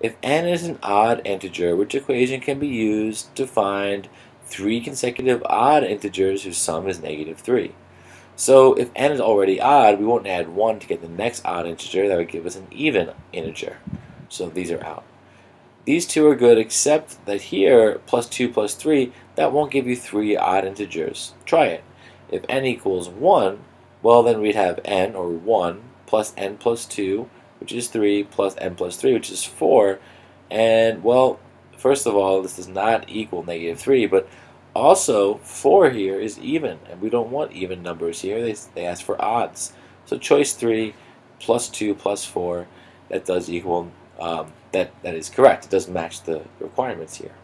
If n is an odd integer, which equation can be used to find three consecutive odd integers whose sum is negative 3? So if n is already odd, we won't add 1 to get the next odd integer. That would give us an even integer. So these are out. These two are good except that here, plus 2 plus 3, that won't give you three odd integers. Try it. If n equals 1, well then we'd have n, or 1, plus n plus 2, which is 3, plus n plus 3, which is 4. And, well, first of all, this does not equal negative 3, but also 4 here is even, and we don't want even numbers here. They, they ask for odds. So choice 3 plus 2 plus 4, that does equal, um, that, that is correct. It does match the requirements here.